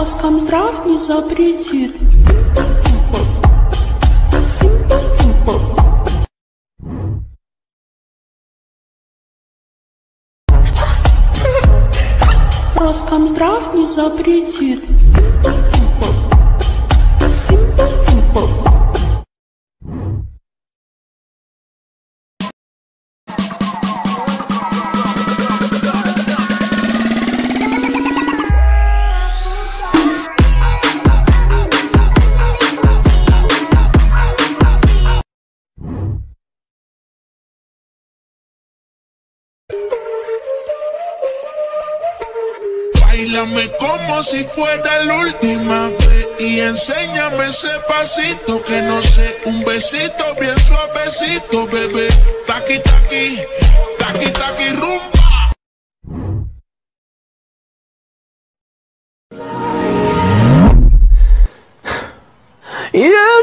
раз Комздрав не запретит. Роскомздрав не запретит. Bailame como si fuera la última vez y enséñame ese pasito que no sé, un besito bien suavecito, bebé. Taqui taqui, taqui taqui rumba. Yeah.